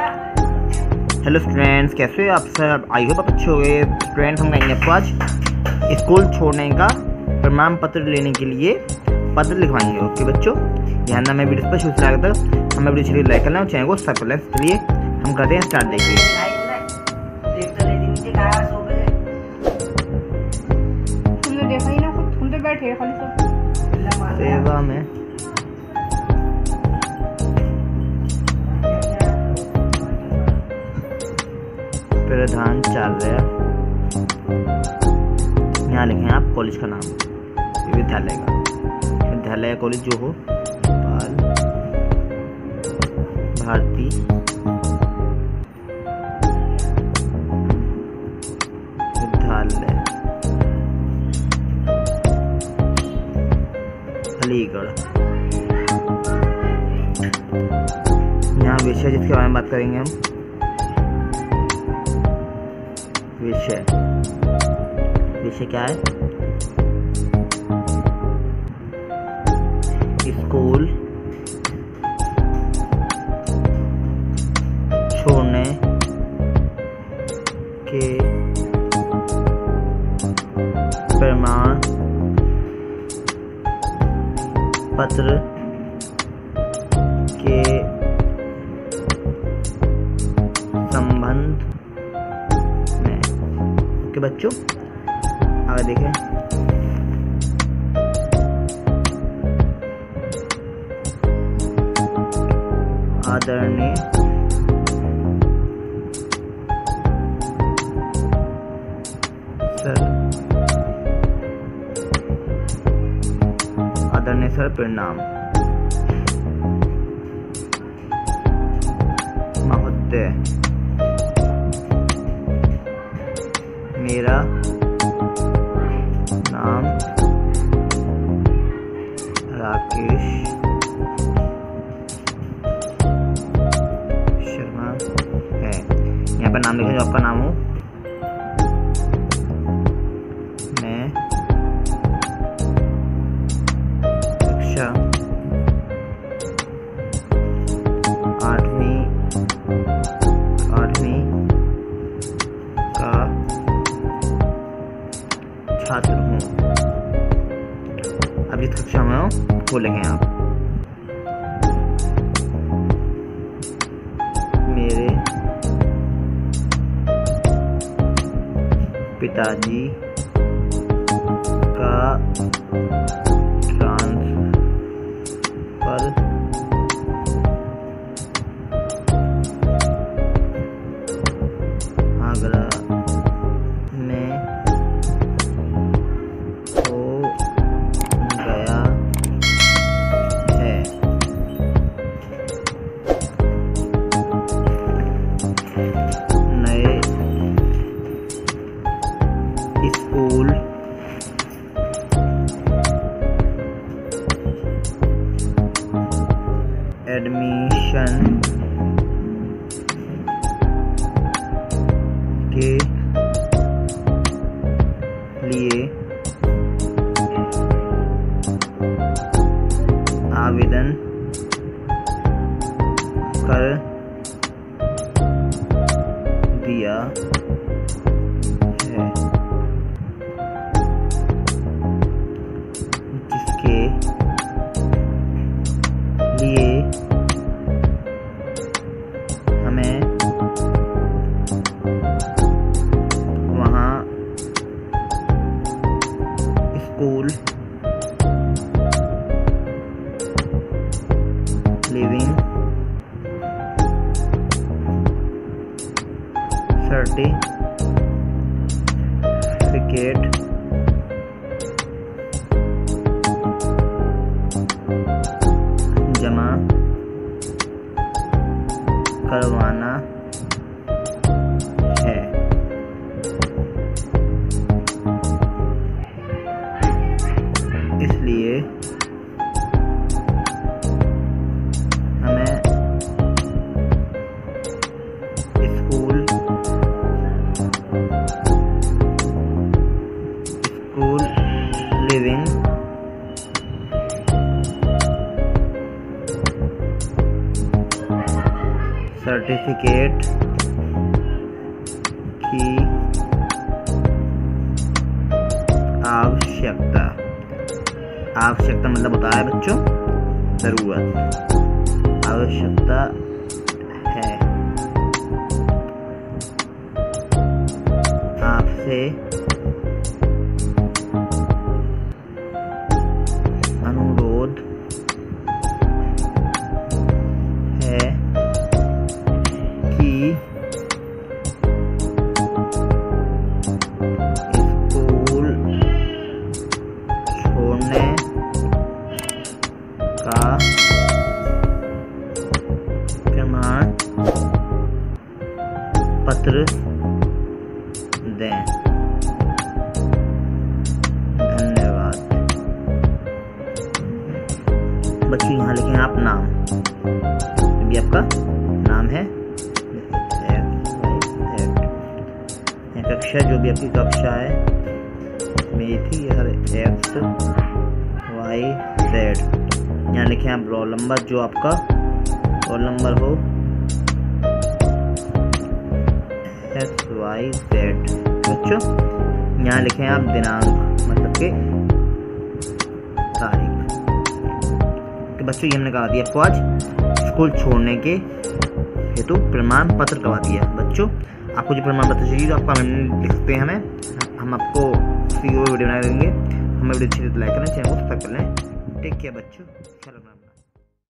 Hello students कैसे हो आप सब? आई होप आप अच्छे हो गए स्टूडेंट हम कहेंगे आपको आज स्कूल छोड़ने का प्रमाण पत्र लेने के लिए पत्र लिखवाएँगे। ओके बच्चों? यहाँ ना मैं वीडियो पर शुरू तक हमें वीडियो चलिए लाइक करना और चैनल को सब्सक्राइब करना चलिए हम करते हैं स्टार्ट देखिए। सेवा में। प्रधान चार्य यहाँ लिखें आप कॉलेज का नाम। विद्यालय का। विद्यालय कॉलेज जो हो पाल भारती। विद्यालय। अलीगढ़। यहाँ विषय जिसके बारे में बात करेंगे हम। विषय विषय क्या है? स्कूल। छोड़ने के प्रमाण पत्र ओके बच्चों। आगे देखें। आदरणीय। सर। आदरणीय सर प्रणाम। महोदय। मेरा छात्र हूँ अब जिस कक्षा में वो आप। मेरे पिताजी का ट्रांसफ़र लिए आवेदन कर दिया living 30 cricket जमा करवाना लिविंग सर्टिफिकेट की आवश्यकता। आवश्यकता मतलब है बच्चों ज़रूरत। आवश्यकता है। आपसे का प्रमाण पत्र दें। धन्यवाद। बच्चों यहाँ लिखें आप नाम। ये भी आपका नाम है? कक्षा जो भी आपकी कक्षा है, मेरी थी हर एक्स वाई जेड यहाँ लिखे आप रोल नंबर जो आपका रोल नंबर हो। एक्स वाई जेड बच्चों, यहाँ लिखें आप दिनांक मतलब के तारीख। तो बच्चों, ये हमने कहा दिया, आपको आज स्कूल छोड़ने के हेतु प्रमाण पत्र करवा दिया। बच्चों, आपको जो प्रमाण पत्र चाहिए तो आप कमेंट लिख सकते हैं हमें, हम आपको वीडियो बना देंगे हमें वीडियो अच्छी लाइक करें चैनल को सब्सक्राइब कर लें। टेक केयर बच्चों। चलो रखना